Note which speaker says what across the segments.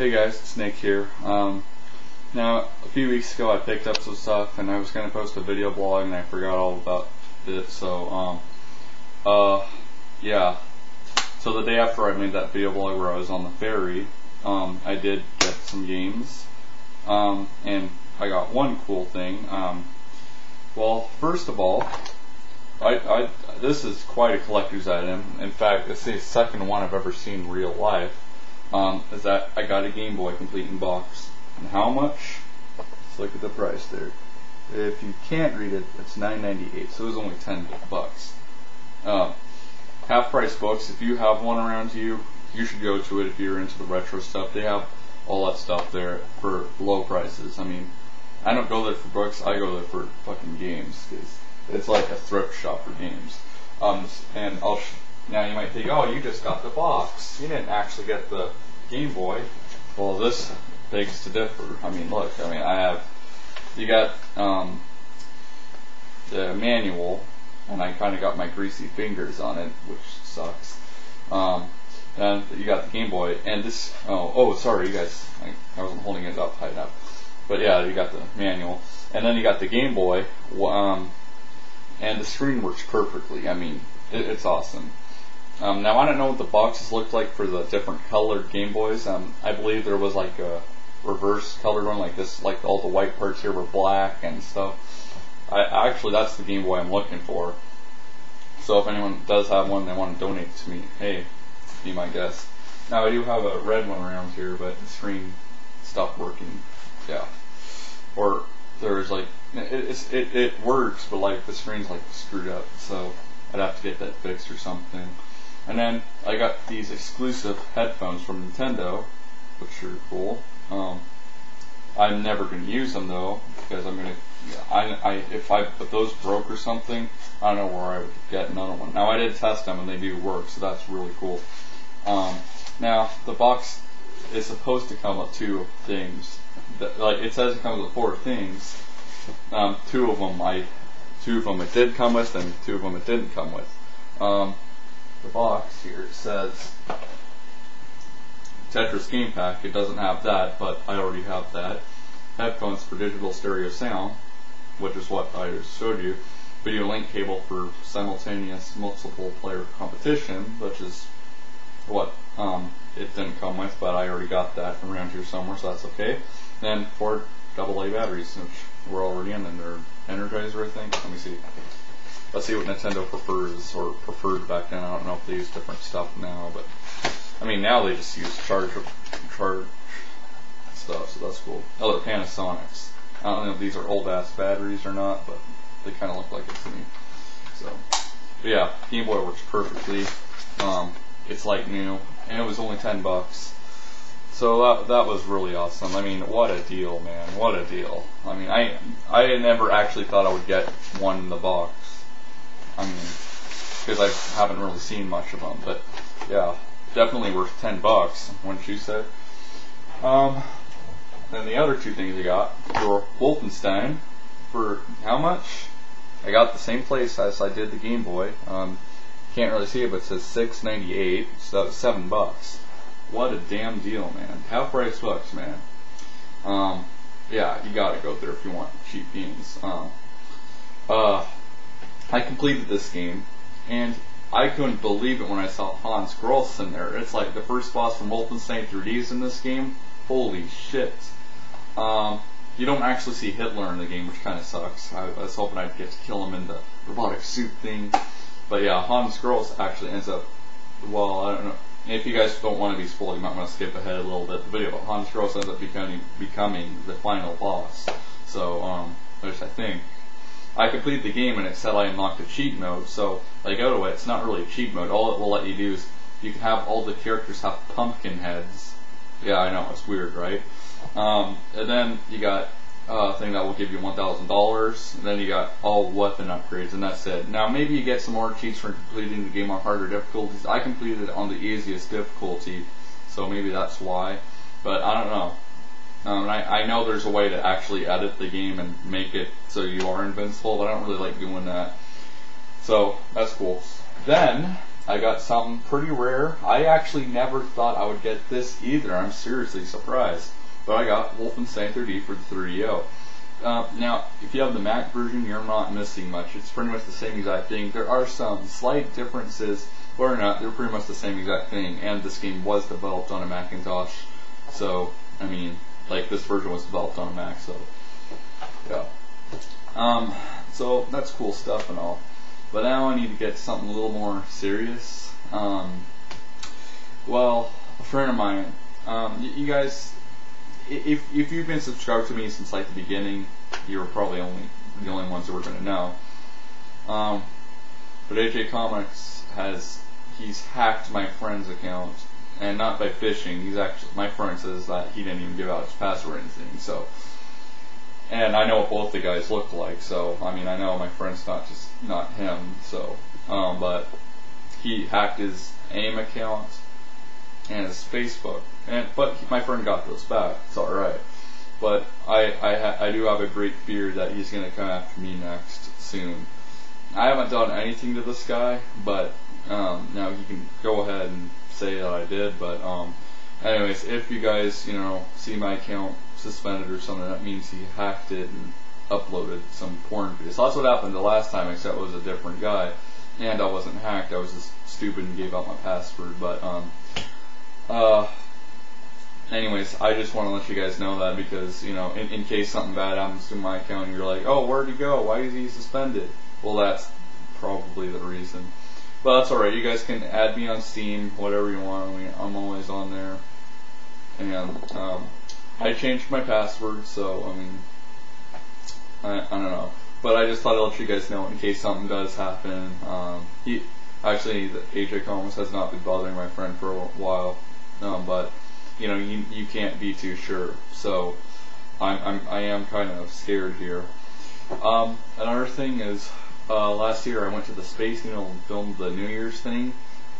Speaker 1: Hey guys, Nick here. Um, now, a few weeks ago I picked up some stuff and I was going to post a video blog and I forgot all about it, so, um, uh, yeah. So the day after I made that video blog where I was on the ferry, um, I did get some games, um, and I got one cool thing. Um, well, first of all, I, I, this is quite a collector's item. In fact, it's the second one I've ever seen in real life. Um, is that I got a Game Boy complete in box. And how much? Let's look at the price there. If you can't read it, it's $9.98, so it was only 10 bucks. Um, half price books, if you have one around you, you should go to it if you're into the retro stuff. They have all that stuff there for low prices. I mean, I don't go there for books, I go there for fucking games. Cause it's like a thrift shop for games. Um, and I'll now you might think, oh, you just got the box. You didn't actually get the Game Boy. Well, this begs to differ. I mean, look. I mean, I have. You got um, the manual, and I kind of got my greasy fingers on it, which sucks. Um, and you got the Game Boy, and this. Oh, oh, sorry, you guys. I, I wasn't holding it up tight enough. But yeah, you got the manual, and then you got the Game Boy. Um, and the screen works perfectly. I mean, it, it's awesome. Um, now I don't know what the boxes looked like for the different colored Game Boys. Um, I believe there was like a reverse colored one, like this, like all the white parts here were black and stuff. I actually that's the Game Boy I'm looking for. So if anyone does have one they want to donate to me, hey, be my guest. Now I do have a red one around here, but the screen stopped working. Yeah, or there's like it, it, it works, but like the screen's like screwed up, so I'd have to get that fixed or something. And then I got these exclusive headphones from Nintendo, which are cool. Um, I'm never going to use them though because I'm going to. I, I if I if those broke or something, I don't know where I would get another one. Now I did test them and they do work, so that's really cool. Um, now the box is supposed to come with two things. Like it says it comes with four things, um, two of them I, two of them it did come with, and two of them it didn't come with. Um, the box here says Tetris Game Pack. It doesn't have that, but I already have that. Headphones for digital stereo sound, which is what I just showed you. Video link cable for simultaneous multiple player competition, which is what um, it didn't come with, but I already got that from around here somewhere, so that's okay. Then four AA batteries, which we're already in, and they're Energizer, I think. Let me see. Let's see what Nintendo prefers or preferred back then. I don't know if they use different stuff now, but I mean now they just use charge charge stuff, so that's cool. Oh, they're Panasonics. I don't know if these are old ass batteries or not, but they kind of look like it to me. So, but yeah, Game Boy works perfectly. Um, it's like new, and it was only ten bucks. So that that was really awesome. I mean, what a deal, man! What a deal. I mean, I I never actually thought I would get one in the box. I mean, because I haven't really seen much of them, but yeah, definitely worth ten bucks. Wouldn't you say? Um, then the other two things I got were Wolfenstein for how much? I got the same place as I did the Game Boy. Um, can't really see it, but it says six ninety eight, so that's seven bucks. What a damn deal, man! Half price books, man. Um, yeah, you gotta go there if you want cheap games. Um, uh, I completed this game, and I couldn't believe it when I saw Hans Grosse in there. It's like the first boss from Wolfenstein 3D is in this game. Holy shit! Um, you don't actually see Hitler in the game, which kind of sucks. I, I was hoping I'd get to kill him in the robotic suit thing. But yeah, Hans Grosse actually ends up. Well, I don't know if you guys don't want to be spoiled, you might want to skip ahead a little bit the video. But Hans Grosse ends up becoming becoming the final boss. So, um, which I think I completed the game and it said I unlocked a cheat mode. So I go to it, it's not really a cheat mode. All it will let you do is you can have all the characters have pumpkin heads. Yeah, I know it's weird, right? Um, and then you got uh, thing that will give you $1,000. And then you got all weapon upgrades, and that's it. Now, maybe you get some more cheats for completing the game on harder difficulties. I completed it on the easiest difficulty, so maybe that's why. But I don't know. Um, I, I know there's a way to actually edit the game and make it so you are invincible, but I don't really like doing that. So, that's cool. Then, I got something pretty rare. I actually never thought I would get this either. I'm seriously surprised. But I got Wolfenstein 3D for the 3DO. Uh, now, if you have the Mac version, you're not missing much. It's pretty much the same exact thing. There are some slight differences, or not, they're pretty much the same exact thing. And this game was developed on a Macintosh, so I mean, like this version was developed on a Mac, so yeah. Um, so that's cool stuff and all. But now I need to get something a little more serious. Um, well, a friend of mine, um, you, you guys if if you've been subscribed to me since like the beginning, you're probably only the only ones that were gonna know. Um, but AJ Comics has he's hacked my friend's account, and not by phishing. He's actually my friend says that he didn't even give out his password or anything. So, and I know what both the guys look like. So I mean I know my friend's not just not him. So, um, but he hacked his AIM account and his Facebook and but my friend got those back. It's all right. But I I, I do have a great fear that he's gonna come after me next soon. I haven't done anything to this guy, but um, now he can go ahead and say that I did. But um, anyways, if you guys you know see my account suspended or something, that means he hacked it and uploaded some porn videos. So that's what happened the last time, except it was a different guy, and I wasn't hacked. I was just stupid and gave out my password. But um, uh, anyways, I just want to let you guys know that because, you know, in, in case something bad happens to my account and you're like, oh, where'd he go? Why is he suspended? Well, that's probably the reason. But that's alright. You guys can add me on Steam, whatever you want. I mean, I'm always on there. And um, I changed my password, so, I mean, I, I don't know. But I just thought I'd let you guys know in case something does happen. Um, he Actually, AJ Comas has not been bothering my friend for a while. Um, but you know, you, you can't be too sure. So I'm, I'm I am kind of scared here. Um, another thing is, uh, last year I went to the Space Needle and filmed the New Year's thing.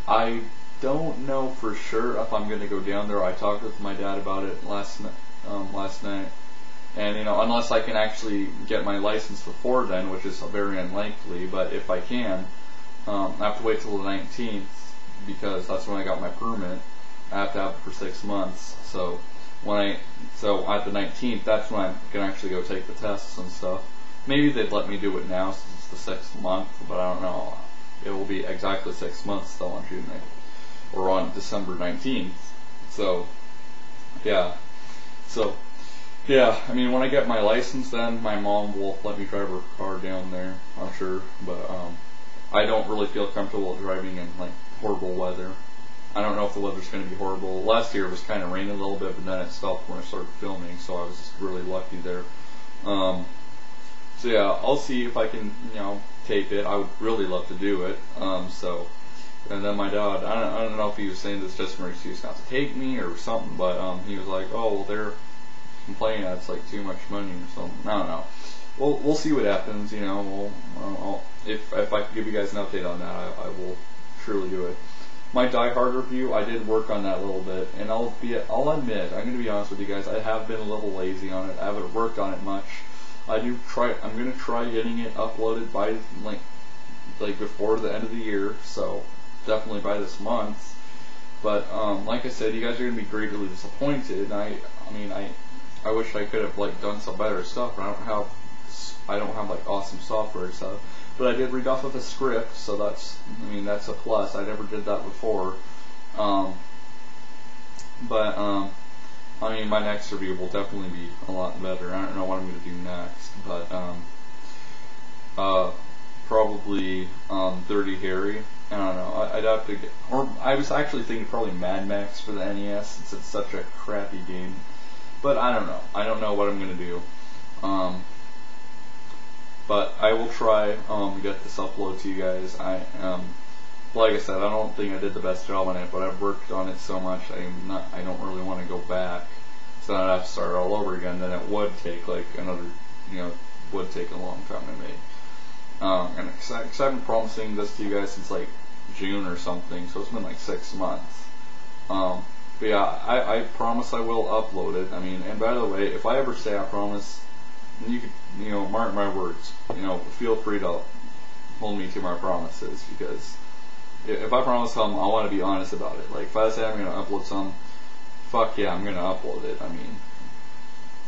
Speaker 1: I don't know for sure if I'm going to go down there. I talked with my dad about it last um, last night, and you know, unless I can actually get my license before then, which is very unlikely, but if I can, um, I have to wait till the 19th because that's when I got my permit. I have to have it for six months. So when I so at the 19th, that's when I can actually go take the tests and stuff. Maybe they'd let me do it now since it's the sixth month, but I don't know. It will be exactly six months though on June 9th or on December 19th. So yeah, so yeah. I mean, when I get my license, then my mom will let me drive her car down there. I'm sure, but um, I don't really feel comfortable driving in like horrible weather. I don't know if the weather's going to be horrible. Last year it was kind of raining a little bit, but then it stopped when I started filming, so I was just really lucky there. Um, so yeah, I'll see if I can, you know, tape it. I would really love to do it. Um, so, and then my dad, I don't, I don't know if he was saying this just for an excuse not to take me or something, but um, he was like, oh, well, they're complaining that's like too much money or something. I don't know. We'll we'll see what happens. You know, we'll I'll, if if I can give you guys an update on that, I, I will surely do it my Die Hard review, I did work on that a little bit, and I'll be, I'll admit, I'm going to be honest with you guys, I have been a little lazy on it. I haven't worked on it much. I do try. I'm going to try getting it uploaded by like, like before the end of the year. So definitely by this month. But um, like I said, you guys are to be greatly disappointed. And I, I mean, I, I wish I could have like done some better stuff. But I don't have, I don't have like awesome software and stuff but I did read off of a script, so that's, I mean, that's a plus. I never did that before. Um, but, um, I mean, my next review will definitely be a lot better. I don't know what I'm going to do next, but, um, uh, probably, um, Dirty Harry. I don't know. I, would have to get, or I was actually thinking probably Mad Max for the NES since it's such a crappy game. But I don't know. I don't know what I'm going to do. Um, but I will try um, get this upload to you guys. I um, like I said, I don't think I did the best job on it, but I've worked on it so much. I'm not. I don't really want to go back, so I'd have to start all over again. Then it would take like another, you know, would take a long time to make. Um, and because I've been promising this to you guys since like June or something, so it's been like six months. Um, but yeah, I, I promise I will upload it. I mean, and by the way, if I ever say I promise, you could, you know, mark my words. You know, feel free to hold me to my promises because if I promise something, I want to be honest about it. Like if I say I'm gonna upload some, fuck yeah, I'm gonna upload it. I mean,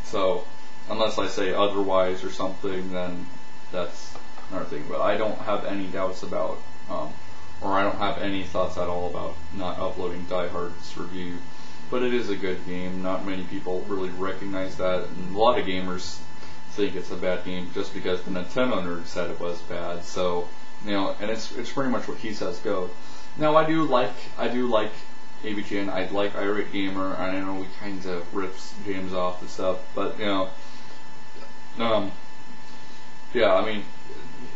Speaker 1: so unless I say otherwise or something, then that's another thing. But I don't have any doubts about, um, or I don't have any thoughts at all about not uploading Die Hard's review. But it is a good game. Not many people really recognize that, and a lot of gamers think it's a bad game just because the Nintendo nerd said it was bad. So you know, and it's it's pretty much what he says go. Now I do like I do like AVGN. I like Irate Gamer. I know we kind of rips James off and stuff, but you know, um, yeah. I mean,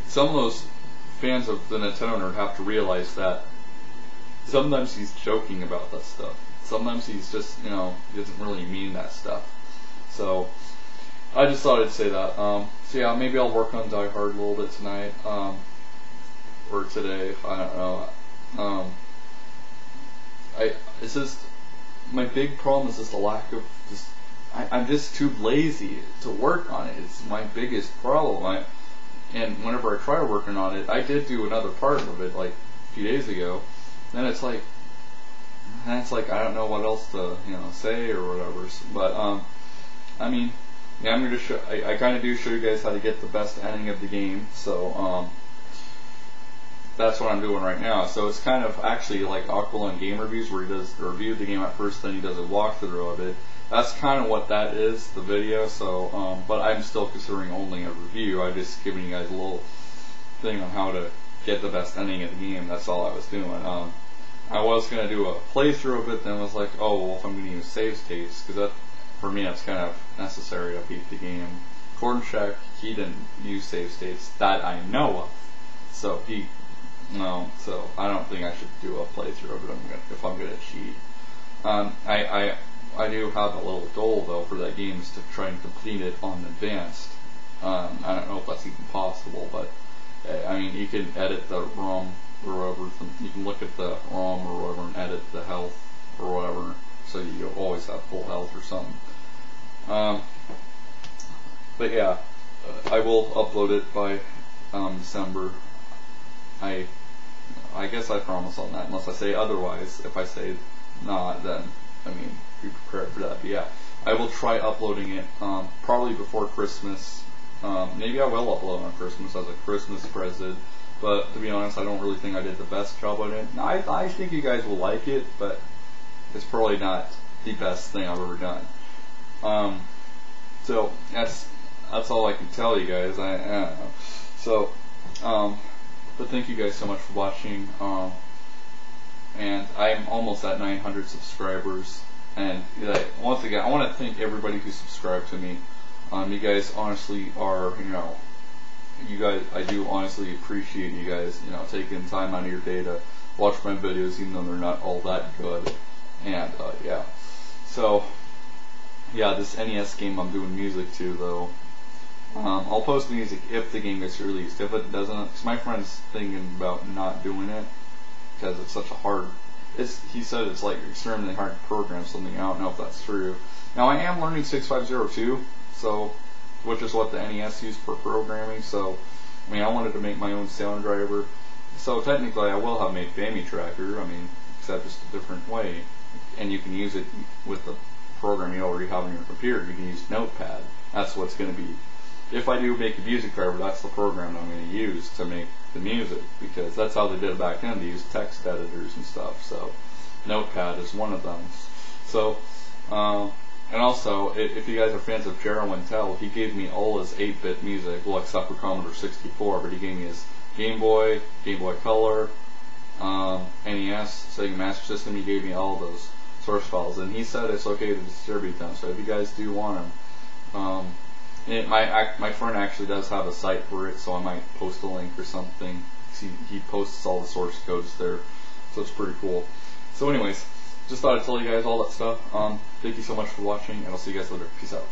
Speaker 1: some of those fans of the Nintendo nerd have to realize that sometimes he's joking about that stuff. Sometimes he's just you know he doesn't really mean that stuff. So I just thought I'd say that. Um, so yeah, maybe I'll work on Die Hard a little bit tonight. Um, or today. I don't know. Um, I it's just my big problem is just the lack of just. I, I'm just too lazy to work on it. It's my biggest problem. I, and whenever I try working on it, I did do another part of it like a few days ago. Then it's like, then it's like I don't know what else to you know say or whatever. But um, I mean, yeah, I'm gonna show. I, I kind of do show you guys how to get the best ending of the game. So um, that's what I'm doing right now. So it's kind of actually like Aqualung Game Reviews, where he does the review of the game at first, then he does a walkthrough of it. That's kind of what that is, the video. So, um, but I'm still considering only a review. I'm just giving you guys a little thing on how to get the best ending of the game. That's all I was doing. Um, I was gonna do a playthrough of it, then I was like, oh, well, if I'm gonna use save states, because that, for me, that's kind of necessary to beat the game. Kornchek, he didn't use save states that I know of, so he no, so I don't think I should do a playthrough of it if I'm going to cheat. Um, I, I, I do have a little goal though for that game is to try and complete it on advanced. Um, I don't know if that's even possible, but uh, I mean you can edit the ROM or whatever. You can look at the ROM or whatever and edit the health or whatever, so you always have full health or something. Um, but yeah, I will upload it by um, December. I I guess I promise on that, unless I say otherwise. If I say not, then I mean be prepared for that. But yeah, I will try uploading it um, probably before Christmas. Um, maybe I will upload on Christmas as a Christmas present. But to be honest, I don't really think I did the best job on it. I I think you guys will like it, but it's probably not the best thing I've ever done. Um, so that's that's all I can tell you guys. I, I don't know. So. Um, but thank you guys so much for watching. Um, and I'm almost at 900 subscribers. And like, once again, I want to thank everybody who subscribed to me. Um, you guys honestly are, you know, you guys, I do honestly appreciate you guys, you know, taking time out of your day to watch my videos, even though they're not all that good. And uh, yeah, so yeah, this NES game I'm doing music to though. Um, I'll post the music if the game gets released. If it doesn't, because my friend's thinking about not doing it because it's such a hard. It's he said it's like extremely hard to program something. I don't know if that's true. Now I am learning 6502, so which is what the NES used for programming. So I mean I wanted to make my own sound driver. So technically I will have made FamiTracker. I mean except just a different way, and you can use it with the program you already have on your computer. You can use Notepad. That's what's going to be if I do make a music driver, that's the program I'm going to use to make the music because that's how they did it back then. They used text editors and stuff. So Notepad is one of them. So uh, and also, if you guys are fans of Jeroen Tel, he gave me all his 8-bit music, well except for Commodore 64, but he gave me his Game Boy, Game Boy Color, um, NES, Sega Master System. He gave me all those source files, and he said it's okay to distribute them. So if you guys do want them. Um, it, my my friend actually does have a site for it, so I might post a link or something. He, he posts all the source codes there, so it's pretty cool. So, anyways, just thought I'd tell you guys all that stuff. Um, thank you so much for watching, and I'll see you guys later. Peace out.